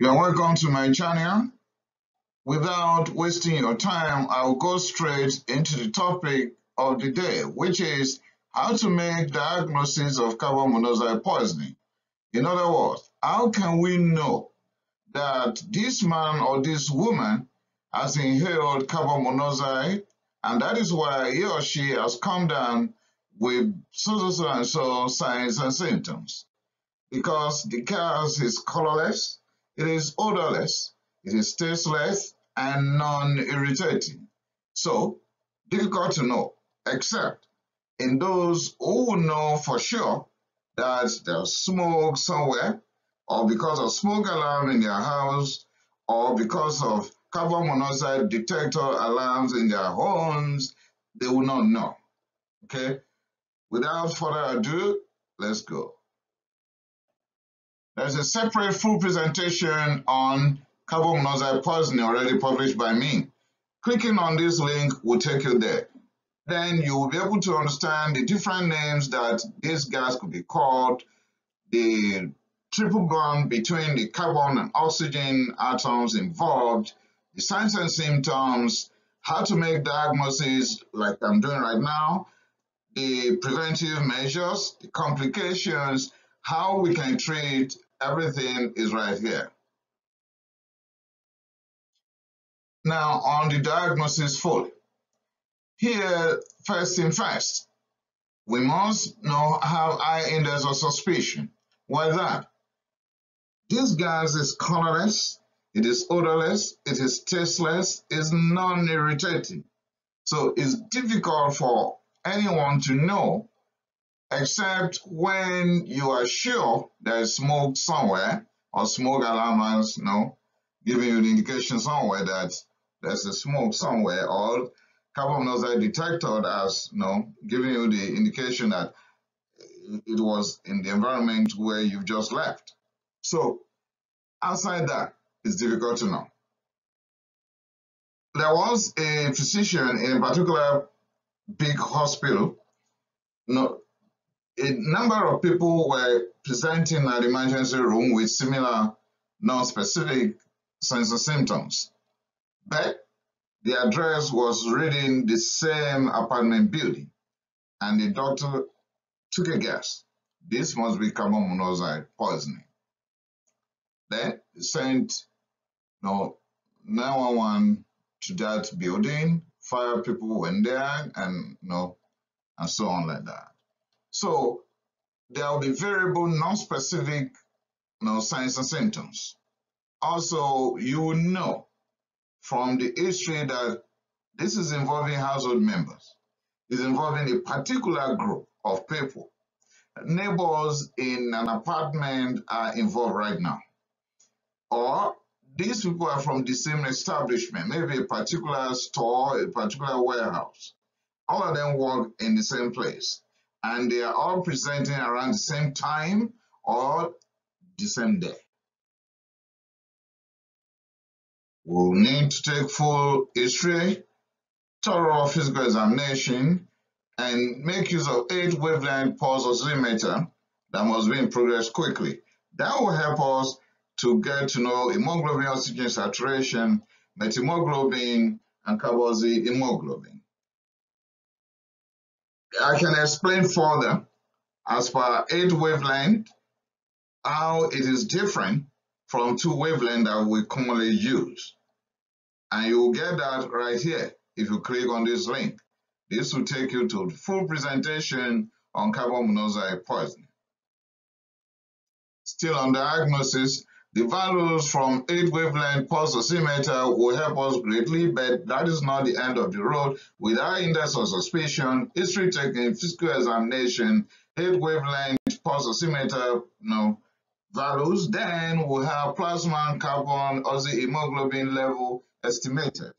You are welcome to my channel. Without wasting your time, I'll go straight into the topic of the day, which is how to make diagnosis of carbon monoxide poisoning. In other words, how can we know that this man or this woman has inhaled carbon monoxide and that is why he or she has come down with so, so, so and so signs and symptoms? Because the gas is colorless, it is odorless, it is tasteless, and non-irritating. So, difficult to know, except in those who know for sure that there's smoke somewhere, or because of smoke alarm in their house, or because of carbon monoxide detector alarms in their homes, they will not know. Okay? Without further ado, let's go. There's a separate full presentation on carbon monoxide poisoning already published by me. Clicking on this link will take you there. Then you will be able to understand the different names that this gas could be called, the triple bond between the carbon and oxygen atoms involved, the signs and symptoms, how to make diagnosis like I'm doing right now, the preventive measures, the complications, how we can treat Everything is right here. Now on the diagnosis fully. Here, first thing first, we must know have high index of suspicion. Why that? This gas is colorless, it is odorless, it is tasteless, it's non-irritating. So it's difficult for anyone to know except when you are sure there's smoke somewhere or smoke alarmers, you know, giving you the indication somewhere that there's a smoke somewhere or carbon monoxide detector that's, you know, giving you the indication that it was in the environment where you've just left. So outside that, it's difficult to know. There was a physician in a particular big hospital, you know, a number of people were presenting at the emergency room with similar non-specific and symptoms. But the address was reading the same apartment building, and the doctor took a guess. This must be carbon monoxide poisoning. Then he sent know, 911 to that building, fire people went there, and you know, and so on like that. So there will be variable non-specific you know, signs and symptoms. Also, you will know from the history that this is involving household members. It's involving a particular group of people. Neighbors in an apartment are involved right now. Or these people are from the same establishment, maybe a particular store, a particular warehouse. All of them work in the same place and they are all presenting around the same time or the same day. We'll need to take full history, thorough physical examination, and make use of 8 wavelength pulse oximeter that must be in progress quickly. That will help us to get to know hemoglobin oxygen saturation, methemoglobin, and carboxyhemoglobin. I can explain further as per 8 wavelength how it is different from 2 wavelength that we commonly use. And you'll get that right here if you click on this link. This will take you to the full presentation on carbon monoxide poisoning. Still on diagnosis, the values from 8 wavelength pulse oximeter will help us greatly, but that is not the end of the road. With our index of suspicion, history taking, physical examination, 8 wavelength pulse oximeter you know, values, then we'll have plasma carboxyhemoglobin level estimated.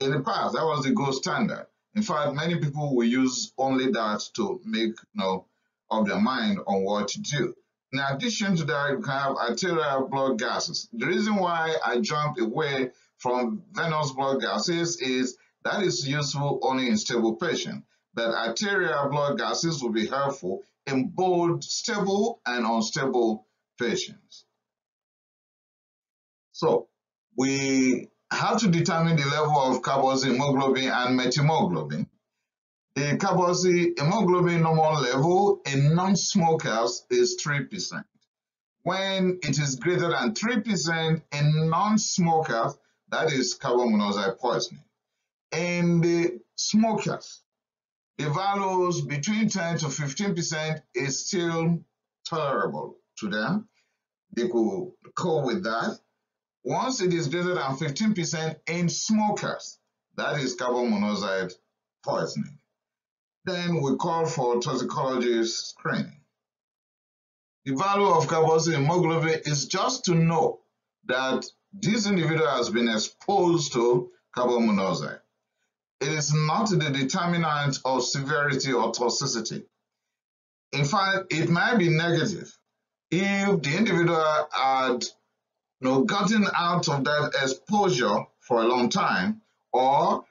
In the past, that was the gold standard. In fact, many people will use only that to make you know, up their mind on what to do. In addition to that, we have arterial blood gases. The reason why I jumped away from venous blood gases is that is useful only in stable patients, but arterial blood gases will be helpful in both stable and unstable patients. So we have to determine the level of carboxyhemoglobin and methemoglobin. The carboxyhemoglobin normal level in non-smokers is 3%. When it is greater than 3% in non-smokers, that is carbon monoxide poisoning. In the smokers, the values between 10 to 15% is still tolerable to them. They could cope with that. Once it is greater than 15% in smokers, that is carbon monoxide poisoning. Then we call for toxicology screening. The value of carboxyhemoglobin is just to know that this individual has been exposed to carbon monoxide. It is not the determinant of severity or toxicity. In fact, it might be negative if the individual had you know, gotten out of that exposure for a long time, or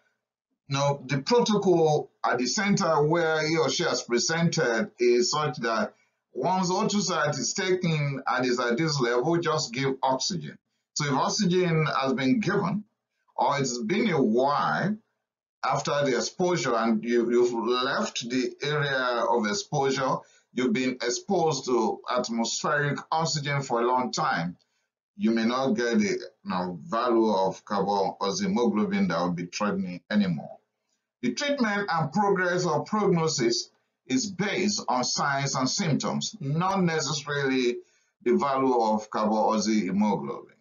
know, the protocol at the center where he or she has presented is such that once O2 is taken and is at this level, just give oxygen. So if oxygen has been given, or it's been a while after the exposure and you, you've left the area of exposure, you've been exposed to atmospheric oxygen for a long time, you may not get the you know, value of carbon or that will be threatening anymore. The treatment and progress or prognosis is based on signs and symptoms, not necessarily the value of carboxy hemoglobin.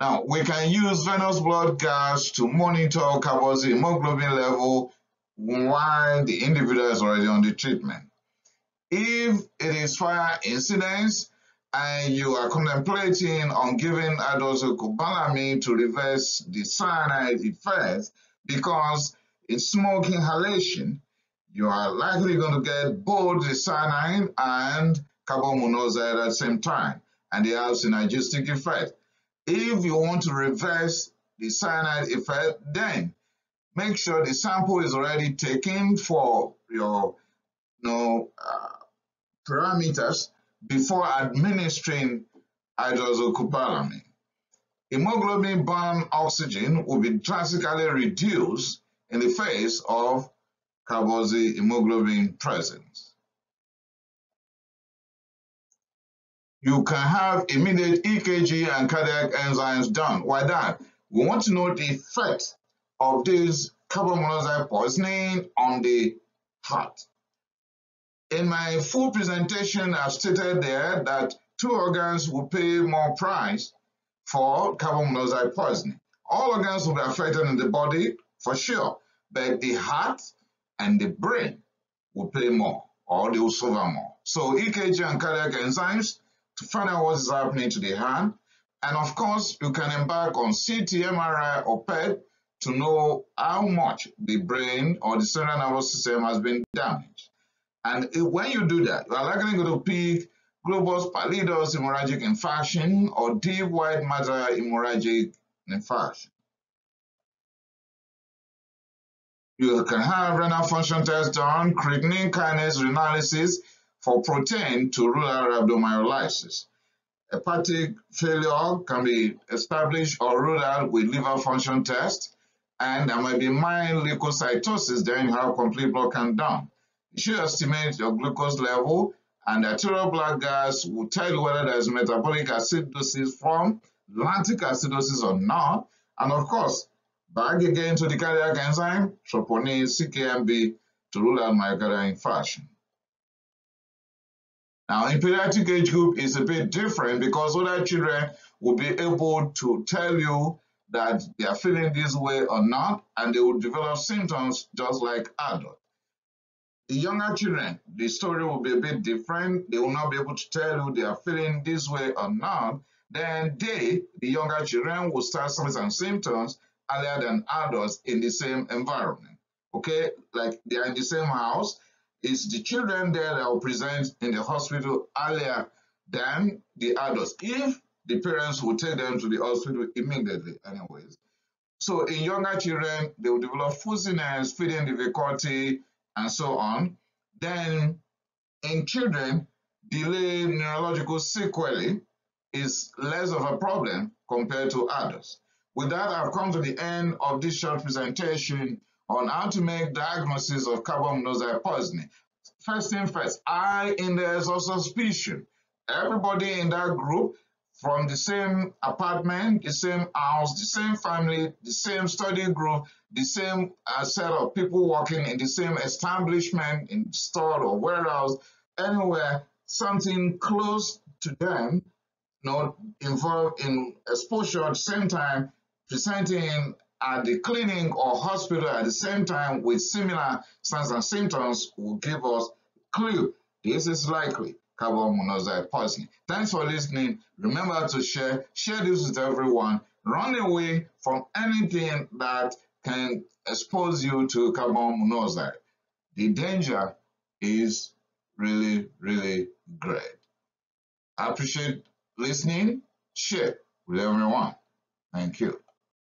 Now, we can use venous blood gas to monitor carboxy hemoglobin level while the individual is already on the treatment. If it is fire incidence and you are contemplating on giving hydroxocobalamin to reverse the cyanide effect because in smoke inhalation, you are likely going to get both the cyanide and carbon monoxide at the same time, and they have synergistic effect. If you want to reverse the cyanide effect, then make sure the sample is already taken for your you know, uh, parameters before administering hydroxocobalamin. Hemoglobin-bound oxygen will be drastically reduced in the face of carboxyhemoglobin presence. You can have immediate EKG and cardiac enzymes done. Why that? We want to know the effect of this carbon monoxide poisoning on the heart. In my full presentation, I've stated there that two organs will pay more price for carbon monoxide poisoning. All organs will be affected in the body, for sure. But the heart and the brain will pay more or they will suffer more. So EKG and cardiac enzymes to find out what is happening to the heart. And of course, you can embark on CT, MRI, or PET to know how much the brain or the central nervous system has been damaged. And when you do that, you are likely going to pick globus pallidus hemorrhagic infarction or deep white matter hemorrhagic infarction. You can have renal function test done, creatinine kinase urinalysis for protein to rule out rhabdomyolysis. Hepatic failure can be established or ruled out with liver function test, and there might be mild leukocytosis, then you have complete blood count down. You should estimate your glucose level, and arterial blood gas will tell you whether there is metabolic acidosis from lactic acidosis or not, and of course, Back again to the cardiac enzyme, troponin CKMB to rule out myocardial infarction. Now, in pediatric age group is a bit different because older children will be able to tell you that they are feeling this way or not, and they will develop symptoms just like adults. The younger children, the story will be a bit different. They will not be able to tell you they are feeling this way or not. Then they, the younger children, will start some symptoms earlier than adults in the same environment. Okay, like they are in the same house. It's the children there that will present in the hospital earlier than the adults. If the parents will take them to the hospital immediately, anyways. So in younger children, they will develop fussiness, feeding difficulty, and so on. Then in children, delayed neurological sequelae is less of a problem compared to adults. With that, I've come to the end of this short presentation on how to make diagnosis of carbon monoxide poisoning. First thing first, eye index of suspicion. Everybody in that group from the same apartment, the same house, the same family, the same study group, the same uh, set of people working in the same establishment, in store or warehouse, anywhere, something close to them, not involved in exposure at the same time, presenting at the clinic or hospital at the same time with similar signs and symptoms will give us clue. This is likely carbon monoxide poisoning. Thanks for listening. Remember to share, share this with everyone. Run away from anything that can expose you to carbon monoxide. The danger is really, really great. I appreciate listening. Share with everyone. Thank you.